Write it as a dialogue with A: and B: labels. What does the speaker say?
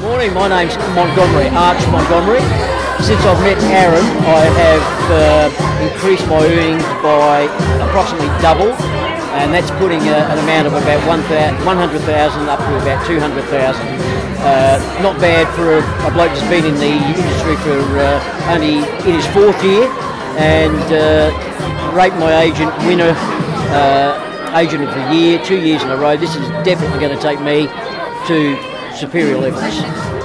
A: Morning, my name's Montgomery, Arch Montgomery. Since I've met Aaron, I have uh, increased my earnings by approximately double, and that's putting a, an amount of about 100,000 up to about 200,000. Uh, not bad for a, a, bloke that's been in the industry for uh, only in his fourth year, and uh, rate my agent winner, uh, agent of the year, two years in a row. This is definitely going to take me to superior levels.